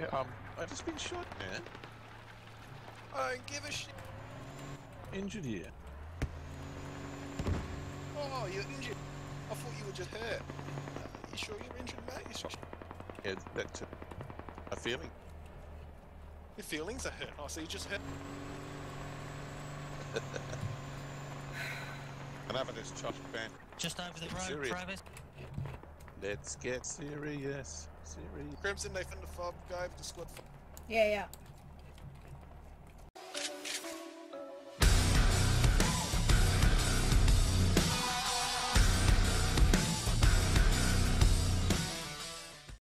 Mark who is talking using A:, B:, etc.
A: Who's been shot, man?
B: I don't give a shit.
A: Injured here.
B: Oh, you're injured. I thought you were just hurt. Uh, you sure you're injured, mate? You sure?
A: Yeah, that's a, a feeling.
B: Your feelings are hurt. Oh, so you just hurt.
A: Another this topic, man.
C: Just over the road, Travis.
A: Let's get serious. Serious.
B: Crimson, they found the fob guy with the squad.
D: Yeah, yeah.